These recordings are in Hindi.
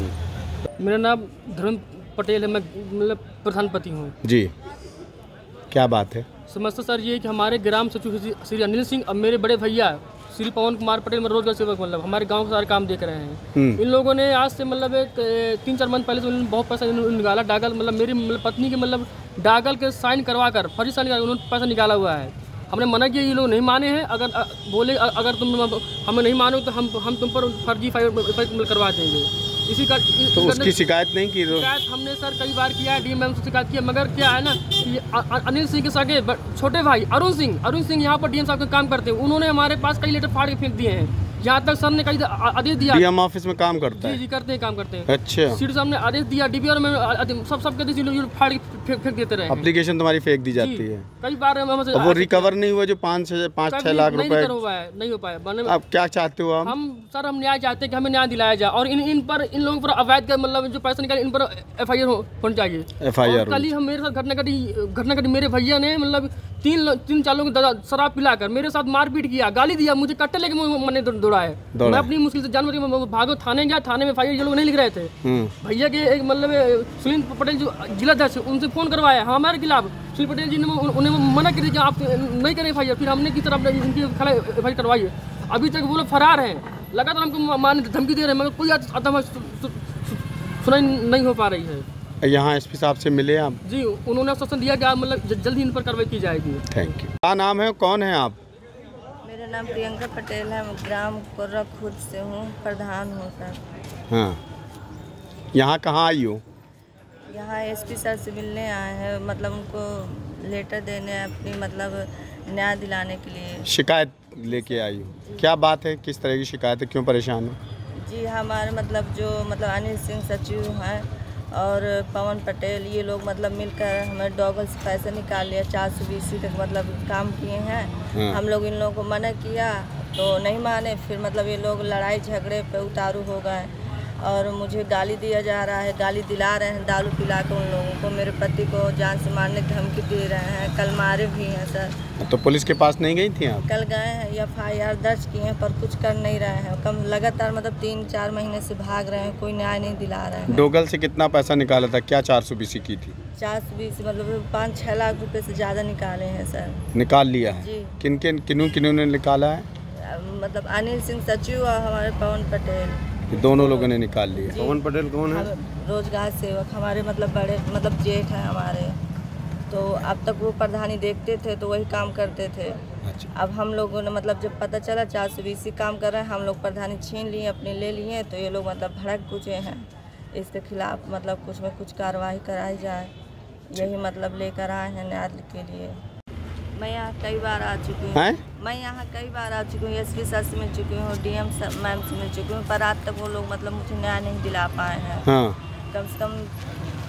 मेरा नाम धर्म पटेल है मैं मतलब प्रधानपति हूँ। जी। क्या बात है? समस्या सर ये कि हमारे ग्राम सचिव श्री- अनिल सिंह और मेरे बड़े भैया श्री पवन कुमार पटेल मतलब रोज़गार सेवक मतलब हमारे गाँव के सारे काम देख रहे हैं। हम्म। इन लोगों ने आज से मतलब एक तीन चार मंथ पहले से उन्होंने बहुत पैसा निकाला डागल मतलब मेरी मतलब पत्नी के मतलब डागल के साइन करवा कर फर्जी साइन करवा उन्होंने पैसा निकाला हुआ है। हमने मना किया ये लोग नहीं माने हैं। अगर बोले अगर तुम हमें नहीं मानो तो हम हम तुम पर फर्जी फ़ाइल करवा देंगे। इसी का इस- तो उसकी शिकायत नहीं की तो शिकायत हमने सर कई बार किया है डीएम से शिकायत किया मगर क्या है ना कि अनिल सिंह के सगे छोटे भाई अरुण सिंह अरुण सिंह यहाँ पर डीएम साहब का काम करते हैं। उन्होंने हमारे पास कई लेटर फाड़ के फेंक दिए हैं। यहाँ तक सर ने कई आदेश दिया। डीएम ऑफ़िस में काम करते हैं। जी जी करते हैं काम करते हैं। अच्छा। सीट साहब ने आदेश दिया डीबी में सब सब कहते हैं फाड़ फेंक फेंक देते रहे हैं। एप्लीकेशन तुम्हारी फेंक दी जाती है। कई बार हम हमसे वो रिकवर नहीं हुआ जो पाँच पाँच छः लाख रुपए है नहीं हो पाया। बनने आप क्या चाहते हो आप? हम सर हम न्याय चाहते हैं कि हमें न्याय दिलाया जाए। और इन इन पर इन लोगों पर अवैध का मतलब जो पैसा निकाले इन पर एफ़ आई आर होनी चाहिए। एफ़ आई और कल ही हम मेरे साथ घटना घटी घटना घटी। मेरे भैया ने मतलब तीन तीन चार लोगों को शराब पिलाकर मेरे साथ मारपीट किया गाली दिया मुझे कट्टे लेके मैंने दौ- दौड़ाए। दौड़ाए। मैं अपनी मुश्किल से जानवर भागो थाने गया थाने में फ़ाइल ये लोग नहीं लिख रहे थे। हम्म। भैया के एक मतलब सुनील पटेल जो जिलाध्यक्ष है, उनसे फ़ोन करवाया हमारे खिलाफ। सुनील पटेल जी ने उन्हें मना कर दिया आप नहीं करें एफ़ फिर हमने किस तरह इनकी खिलाफ एफ़ करवाई है। अभी तक वो लोग फरार हैं। लगातार हमको मारने धमकी दे रहे हैं मगर कोई आत्मा सुनाई नहीं हो पा रही है। यहाँ एसपी साहब से मिले आप? जी उन्होंने आश्वासन दिया कि आप मतलब जल्द ही इन पर कार्रवाई की जाएगी। थैंक यू क्या नाम है कौन है आप? मेरा नाम प्रियंका पटेल है ग्राम कोर्रा खुद से हूँ प्रधान हूँ सर। हाँ। यहाँ कहाँ आई हो? यहाँ एसपी सर से मिलने आए हैं मतलब उनको लेटर देने अपनी मतलब न्याय दिलाने के लिए। शिकायत लेके आई हो। क्या बात है? किस तरह की शिकायत है? क्यों परेशान हो? जी हमारे मतलब जो मतलब अनिल सिंह सचिव हैं और पवन पटेल ये लोग मतलब मिलकर हमें डॉगल से पैसे निकाल लिया चार सौ बीस तक मतलब काम किए हैं। हाँ। हम लोग इन लोगों को मना किया तो नहीं माने फिर मतलब ये लोग लड़ाई झगड़े पे उतारू हो गए। और मुझे गाली दिया जा रहा है गाली दिला रहे हैं दारू पिला के उन लोगों को मेरे पति को जान से मारने की धमकी दे रहे हैं कल मारे भी हैं सर। तो पुलिस के पास नहीं गई थी आप? कल गए हैं एफ़ आई आर दर्ज किए हैं पर कुछ कर नहीं रहे हैं। कम लगातार मतलब तीन चार महीने से भाग रहे हैं कोई न्याय नहीं दिला रहे हैं। डोगल से कितना पैसा निकाला था? क्या चार सौ बीसी की थी? चार सौ बीस मतलब पाँच छः लाख रुपए से ज़्यादा निकाले हैं सर। निकाल लिया है? किन किन किन्हों किन्हों ने निकाला है? मतलब अनिल सिंह सचिव और हमारे पवन पटेल। ये दोनों लोगों ने निकाल लिया। पवन पटेल कौन है? रोज़गार सेवक हमारे मतलब बड़े मतलब जेठ हैं हमारे। तो अब तक वो प्रधानी देखते थे तो वही काम करते थे। अच्छा। अब हम लोगों ने मतलब जब पता चला चार सौ बीस काम कर रहे हैं हम लोग प्रधानी छीन लिए अपने ले लिए तो ये लोग मतलब भड़क पूछे हैं। इसके खिलाफ मतलब कुछ में कुछ कार्रवाई कराई जाए यही मतलब लेकर आए हैं न्याय के लिए। मैं यहाँ कई बार आ चुकी हूँ। मैं यहाँ कई बार आ चुकी हूँ एस पी सर से मिल चुकी हूँ डी एम मैम से मिल चुकी हूँ पर आज तक वो लोग मतलब मुझे न्याय नहीं दिला पाए हैं। हाँ। कम से कम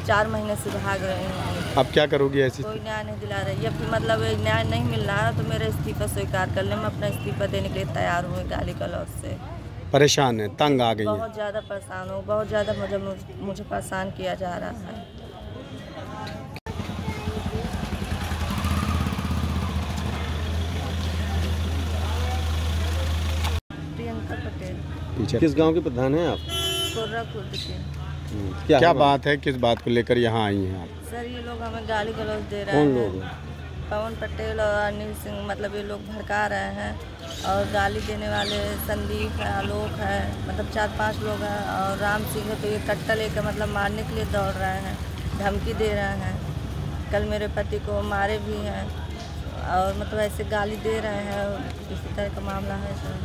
चार महीने से भाग रही हूँ। अब क्या करोगी ऐसी? कोई न्याय नहीं दिला रही या फिर मतलब न्याय नहीं मिल रहा है तो मेरा इस्तीफा स्वीकार कर ले। मैं अपना इस्तीफा देने के लिए तैयार हूँ गाली गलौज से। परेशान है तंग आ गई बहुत ज़्यादा परेशान हूँ बहुत ज़्यादा मुझे मुझे परेशान किया जा रहा है प्रियंका पीछे। किस गाँव के प्रधान हैं आप? के। क्या है बात है किस बात को लेकर यहाँ आई हैं आप? सर ये लोग हमें गाली गलौज दे रहे हैं। लोग पवन पटेल और अनिल सिंह मतलब ये लोग भड़का रहे हैं और गाली देने वाले संदीप है आलोक है मतलब चार पाँच लोग हैं और राम सिंह है तो ये कट्टा लेकर मतलब मारने के लिए दौड़ रहे हैं धमकी दे रहे हैं। कल मेरे पति को मारे भी हैं और मतलब ऐसे गाली दे रहे हैं इसी तरह का मामला है सर।